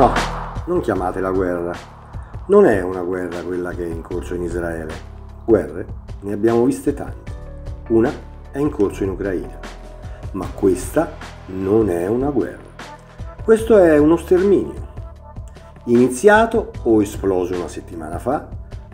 No, non chiamatela guerra. Non è una guerra quella che è in corso in Israele. Guerre ne abbiamo viste tante. Una è in corso in Ucraina. Ma questa non è una guerra. Questo è uno sterminio. Iniziato o esploso una settimana fa,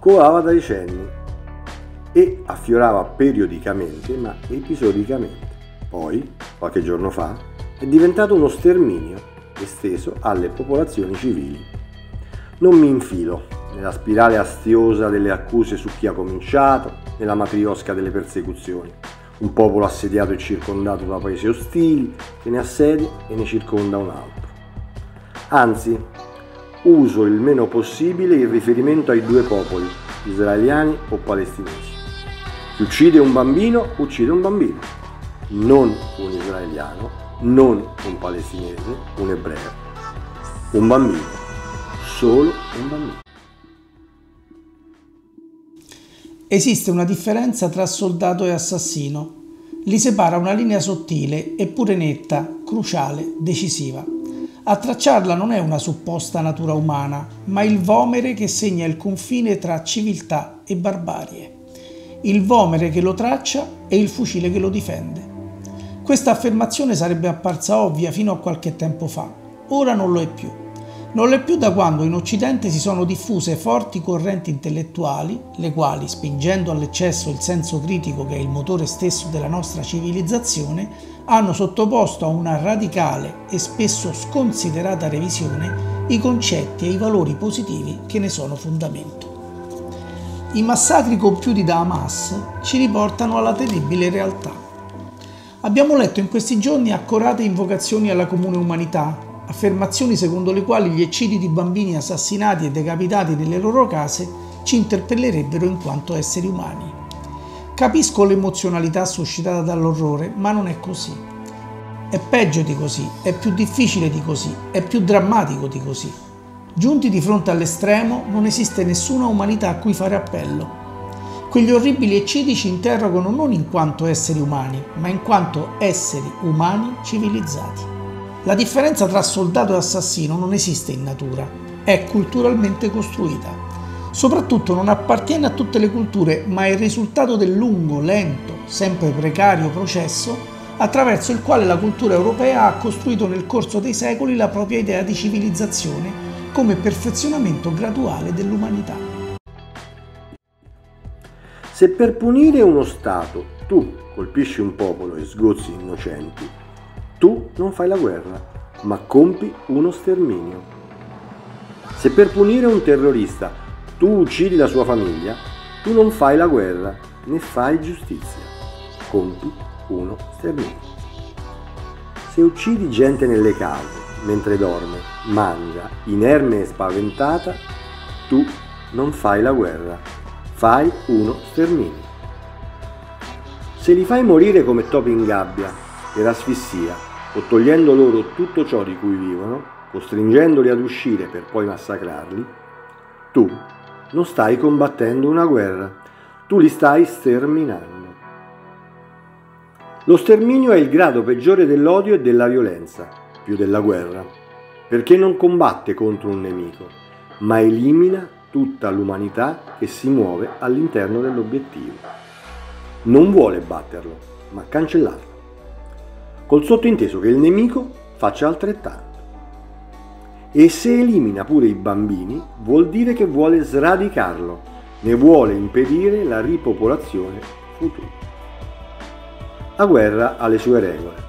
covava da decenni e affiorava periodicamente ma episodicamente. Poi, qualche giorno fa, è diventato uno sterminio esteso alle popolazioni civili. Non mi infilo nella spirale astiosa delle accuse su chi ha cominciato, nella matriosca delle persecuzioni. Un popolo assediato e circondato da paesi ostili che ne assedia e ne circonda un altro. Anzi, uso il meno possibile il riferimento ai due popoli, israeliani o palestinesi. Chi uccide un bambino, uccide un bambino, non un israeliano non un palestinese, un ebreo, un bambino, solo un bambino. Esiste una differenza tra soldato e assassino. Li separa una linea sottile, eppure netta, cruciale, decisiva. A tracciarla non è una supposta natura umana, ma il vomere che segna il confine tra civiltà e barbarie. Il vomere che lo traccia e il fucile che lo difende. Questa affermazione sarebbe apparsa ovvia fino a qualche tempo fa, ora non lo è più. Non lo è più da quando in Occidente si sono diffuse forti correnti intellettuali, le quali, spingendo all'eccesso il senso critico che è il motore stesso della nostra civilizzazione, hanno sottoposto a una radicale e spesso sconsiderata revisione i concetti e i valori positivi che ne sono fondamento. I massacri compiuti da Hamas ci riportano alla terribile realtà. Abbiamo letto in questi giorni accorate invocazioni alla comune umanità, affermazioni secondo le quali gli eccidi di bambini assassinati e decapitati nelle loro case ci interpellerebbero in quanto esseri umani. Capisco l'emozionalità suscitata dall'orrore, ma non è così. È peggio di così, è più difficile di così, è più drammatico di così. Giunti di fronte all'estremo, non esiste nessuna umanità a cui fare appello. Quegli orribili eccidi ci interrogano non in quanto esseri umani, ma in quanto esseri umani civilizzati. La differenza tra soldato e assassino non esiste in natura, è culturalmente costruita. Soprattutto non appartiene a tutte le culture, ma è il risultato del lungo, lento, sempre precario processo attraverso il quale la cultura europea ha costruito nel corso dei secoli la propria idea di civilizzazione come perfezionamento graduale dell'umanità. Se per punire uno Stato tu colpisci un popolo e sgozzi innocenti, tu non fai la guerra, ma compi uno sterminio. Se per punire un terrorista tu uccidi la sua famiglia, tu non fai la guerra, né fai giustizia, compi uno sterminio. Se uccidi gente nelle case, mentre dorme, mangia, inerme e spaventata, tu non fai la guerra, fai uno sterminio. Se li fai morire come topi in gabbia, per asfissia, o togliendo loro tutto ciò di cui vivono, costringendoli ad uscire per poi massacrarli, tu non stai combattendo una guerra, tu li stai sterminando. Lo sterminio è il grado peggiore dell'odio e della violenza, più della guerra, perché non combatte contro un nemico, ma elimina tutta l'umanità che si muove all'interno dell'obiettivo. Non vuole batterlo, ma cancellarlo. Col sottointeso che il nemico faccia altrettanto. E se elimina pure i bambini, vuol dire che vuole sradicarlo, ne vuole impedire la ripopolazione futura. La guerra ha le sue regole.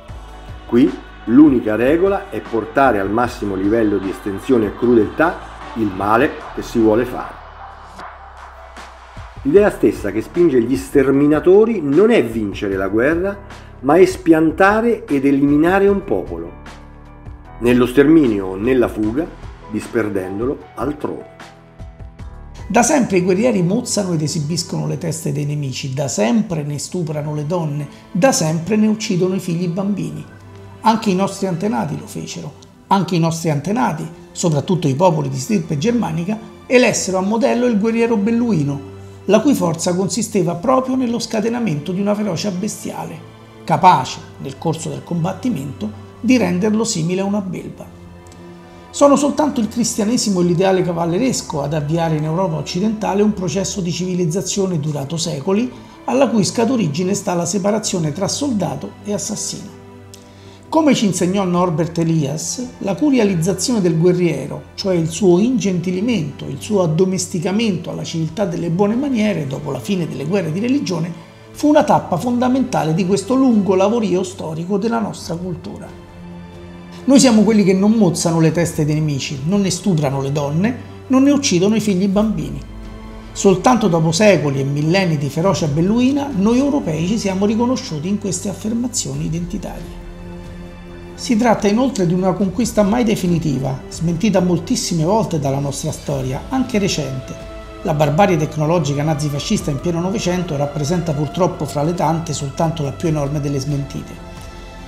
Qui l'unica regola è portare al massimo livello di estensione e crudeltà il male che si vuole fare. L'idea stessa che spinge gli sterminatori non è vincere la guerra, ma è spiantare ed eliminare un popolo, nello sterminio o nella fuga, disperdendolo altrove. Da sempre i guerrieri mozzano ed esibiscono le teste dei nemici, da sempre ne stuprano le donne, da sempre ne uccidono i figli bambini. Anche i nostri antenati lo fecero, anche i nostri antenati soprattutto i popoli di stirpe germanica, elessero a modello il guerriero belluino, la cui forza consisteva proprio nello scatenamento di una ferocia bestiale, capace, nel corso del combattimento, di renderlo simile a una belva. Sono soltanto il cristianesimo e l'ideale cavalleresco ad avviare in Europa occidentale un processo di civilizzazione durato secoli, alla cui scaturigine sta la separazione tra soldato e assassino. Come ci insegnò Norbert Elias, la curializzazione del guerriero, cioè il suo ingentilimento, il suo addomesticamento alla civiltà delle buone maniere dopo la fine delle guerre di religione, fu una tappa fondamentale di questo lungo lavorio storico della nostra cultura. Noi siamo quelli che non mozzano le teste dei nemici, non ne stuprano le donne, non ne uccidono i figli bambini. Soltanto dopo secoli e millenni di ferocia belluina, noi europei ci siamo riconosciuti in queste affermazioni identitarie. Si tratta inoltre di una conquista mai definitiva, smentita moltissime volte dalla nostra storia, anche recente. La barbarie tecnologica nazifascista in pieno Novecento rappresenta purtroppo fra le tante soltanto la più enorme delle smentite.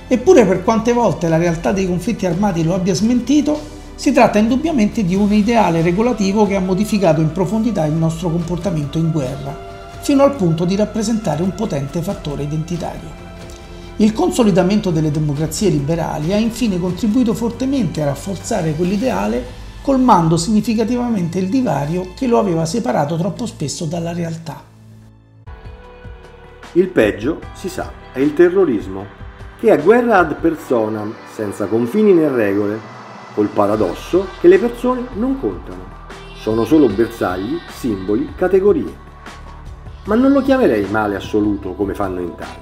Eppure per quante volte la realtà dei conflitti armati lo abbia smentito, si tratta indubbiamente di un ideale regolativo che ha modificato in profondità il nostro comportamento in guerra, fino al punto di rappresentare un potente fattore identitario. Il consolidamento delle democrazie liberali ha infine contribuito fortemente a rafforzare quell'ideale, colmando significativamente il divario che lo aveva separato troppo spesso dalla realtà. Il peggio, si sa, è il terrorismo, che è guerra ad personam, senza confini né regole, col paradosso che le persone non contano, sono solo bersagli, simboli, categorie. Ma non lo chiamerei male assoluto come fanno in tanti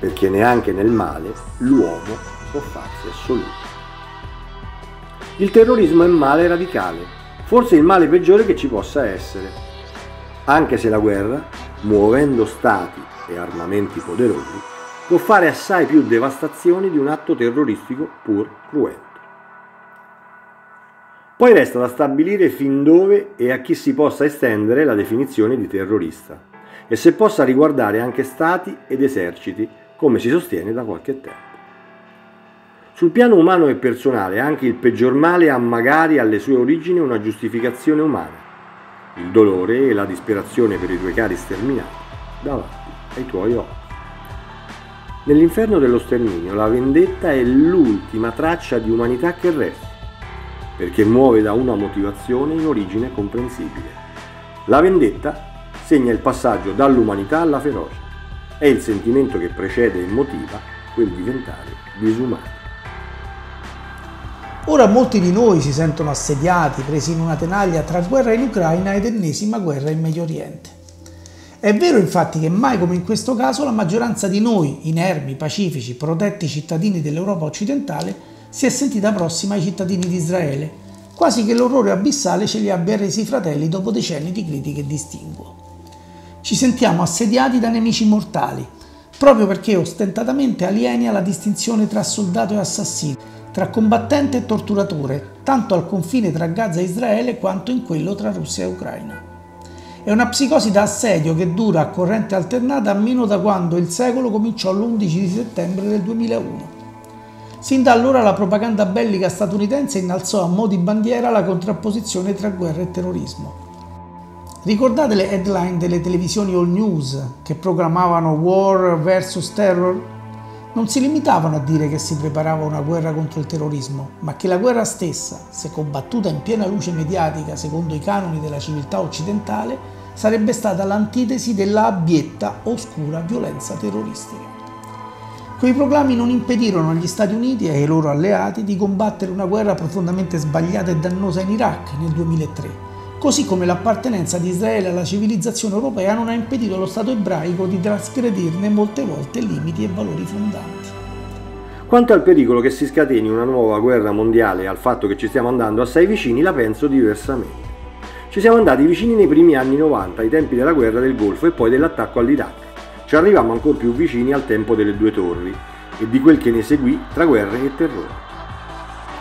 perché neanche nel male l'uomo può farsi assoluto. Il terrorismo è male radicale, forse il male peggiore che ci possa essere, anche se la guerra, muovendo stati e armamenti poderosi, può fare assai più devastazioni di un atto terroristico pur cruento. Poi resta da stabilire fin dove e a chi si possa estendere la definizione di terrorista e se possa riguardare anche stati ed eserciti come si sostiene da qualche tempo. Sul piano umano e personale anche il peggior male ha magari alle sue origini una giustificazione umana, il dolore e la disperazione per i tuoi cari sterminati davanti ai tuoi occhi. Nell'inferno dello sterminio la vendetta è l'ultima traccia di umanità che resta, perché muove da una motivazione in origine comprensibile. La vendetta segna il passaggio dall'umanità alla ferocia è il sentimento che precede e motiva quel diventare disumano. Ora molti di noi si sentono assediati, presi in una tenaglia tra guerra in Ucraina ed ennesima guerra in Medio Oriente. È vero infatti che mai come in questo caso la maggioranza di noi, inermi, pacifici, protetti cittadini dell'Europa occidentale, si è sentita prossima ai cittadini di Israele, quasi che l'orrore abissale ce li abbia resi fratelli dopo decenni di critiche e distinguo ci sentiamo assediati da nemici mortali, proprio perché ostentatamente alieni alla distinzione tra soldato e assassino, tra combattente e torturatore, tanto al confine tra Gaza e Israele quanto in quello tra Russia e Ucraina. È una psicosi da assedio che dura a corrente alternata almeno da quando il secolo cominciò l'11 di settembre del 2001. Sin da allora la propaganda bellica statunitense innalzò a mo' di bandiera la contrapposizione tra guerra e terrorismo. Ricordate le headline delle televisioni all news che proclamavano War vs Terror? Non si limitavano a dire che si preparava una guerra contro il terrorismo, ma che la guerra stessa, se combattuta in piena luce mediatica secondo i canoni della civiltà occidentale, sarebbe stata l'antitesi della abietta, oscura violenza terroristica. Quei proclami non impedirono agli Stati Uniti e ai loro alleati di combattere una guerra profondamente sbagliata e dannosa in Iraq nel 2003 così come l'appartenenza di Israele alla civilizzazione europea non ha impedito allo Stato ebraico di trasgredirne molte volte limiti e valori fondanti. Quanto al pericolo che si scateni una nuova guerra mondiale e al fatto che ci stiamo andando assai vicini, la penso diversamente. Ci siamo andati vicini nei primi anni 90, ai tempi della guerra del Golfo e poi dell'attacco all'Iraq. Ci arrivammo ancora più vicini al tempo delle due torri e di quel che ne seguì tra guerre e terrore.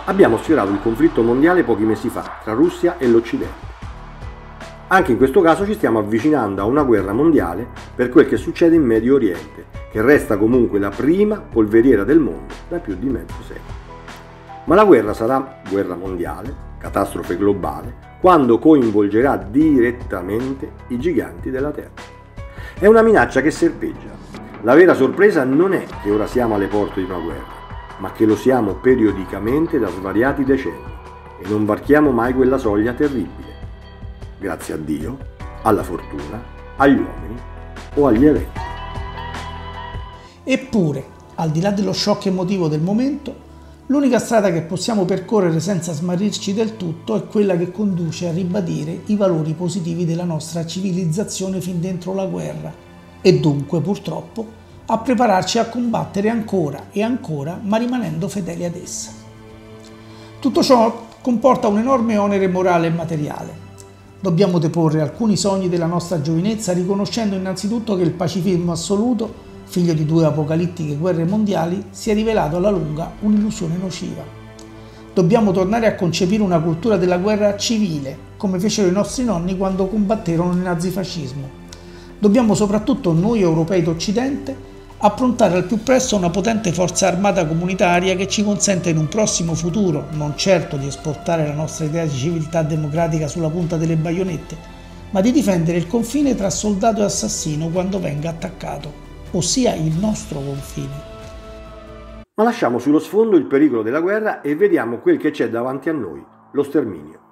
Abbiamo sfiorato il conflitto mondiale pochi mesi fa tra Russia e l'Occidente. Anche in questo caso ci stiamo avvicinando a una guerra mondiale per quel che succede in Medio Oriente, che resta comunque la prima polveriera del mondo da più di mezzo secolo. Ma la guerra sarà guerra mondiale, catastrofe globale, quando coinvolgerà direttamente i giganti della Terra. È una minaccia che serpeggia. La vera sorpresa non è che ora siamo alle porte di una guerra, ma che lo siamo periodicamente da svariati decenni e non varchiamo mai quella soglia terribile. Grazie a Dio, alla fortuna, agli uomini o agli eventi. Eppure, al di là dello shock emotivo del momento, l'unica strada che possiamo percorrere senza smarrirci del tutto è quella che conduce a ribadire i valori positivi della nostra civilizzazione fin dentro la guerra e dunque, purtroppo, a prepararci a combattere ancora e ancora, ma rimanendo fedeli ad essa. Tutto ciò comporta un enorme onere morale e materiale. Dobbiamo deporre alcuni sogni della nostra giovinezza riconoscendo innanzitutto che il pacifismo assoluto, figlio di due apocalittiche guerre mondiali, si è rivelato alla lunga un'illusione nociva. Dobbiamo tornare a concepire una cultura della guerra civile, come fecero i nostri nonni quando combatterono il nazifascismo. Dobbiamo soprattutto noi europei d'Occidente approntare al più presto una potente forza armata comunitaria che ci consenta in un prossimo futuro, non certo di esportare la nostra idea di civiltà democratica sulla punta delle baionette, ma di difendere il confine tra soldato e assassino quando venga attaccato, ossia il nostro confine. Ma lasciamo sullo sfondo il pericolo della guerra e vediamo quel che c'è davanti a noi, lo sterminio.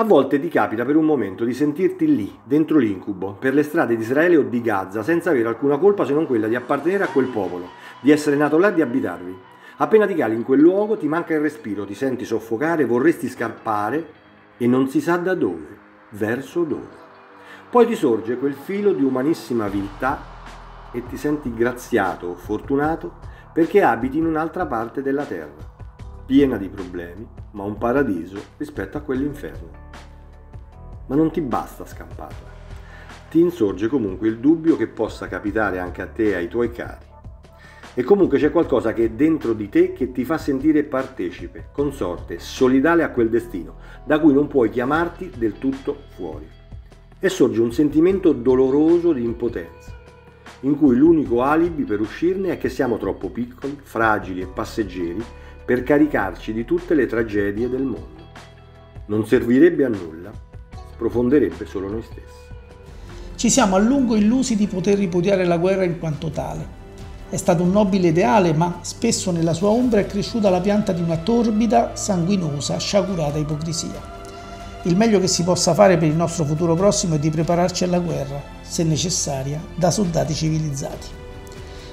A volte ti capita per un momento di sentirti lì, dentro l'incubo, per le strade di Israele o di Gaza, senza avere alcuna colpa se non quella di appartenere a quel popolo, di essere nato là e di abitarvi. Appena ti cali in quel luogo ti manca il respiro, ti senti soffocare, vorresti scappare e non si sa da dove, verso dove. Poi ti sorge quel filo di umanissima viltà e ti senti graziato o fortunato perché abiti in un'altra parte della terra, piena di problemi, ma un paradiso rispetto a quell'inferno ma non ti basta scamparla. Ti insorge comunque il dubbio che possa capitare anche a te e ai tuoi cari. E comunque c'è qualcosa che è dentro di te che ti fa sentire partecipe, consorte, solidale a quel destino, da cui non puoi chiamarti del tutto fuori. E sorge un sentimento doloroso di impotenza, in cui l'unico alibi per uscirne è che siamo troppo piccoli, fragili e passeggeri per caricarci di tutte le tragedie del mondo. Non servirebbe a nulla profonderebbe solo noi stessi. Ci siamo a lungo illusi di poter ripudiare la guerra in quanto tale. È stato un nobile ideale, ma spesso nella sua ombra è cresciuta la pianta di una torbida, sanguinosa, sciagurata ipocrisia. Il meglio che si possa fare per il nostro futuro prossimo è di prepararci alla guerra, se necessaria, da soldati civilizzati.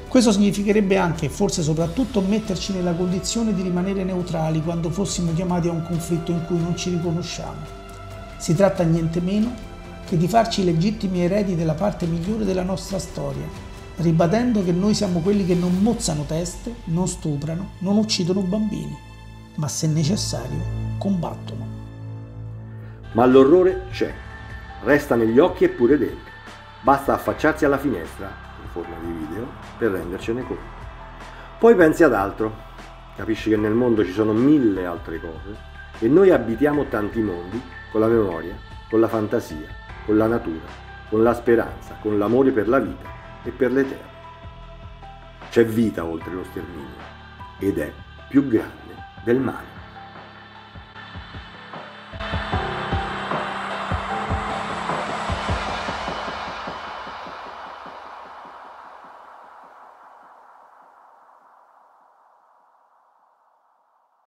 Questo significherebbe anche, forse soprattutto, metterci nella condizione di rimanere neutrali quando fossimo chiamati a un conflitto in cui non ci riconosciamo. Si tratta niente meno che di farci legittimi eredi della parte migliore della nostra storia, ribadendo che noi siamo quelli che non mozzano teste, non stuprano, non uccidono bambini, ma se necessario combattono. Ma l'orrore c'è, resta negli occhi e pure dentro. Basta affacciarsi alla finestra, in forma di video, per rendercene conto. Poi pensi ad altro, capisci che nel mondo ci sono mille altre cose e noi abitiamo tanti mondi con la memoria, con la fantasia, con la natura, con la speranza, con l'amore per la vita e per l'eterno. C'è vita oltre lo sterminio ed è più grande del male.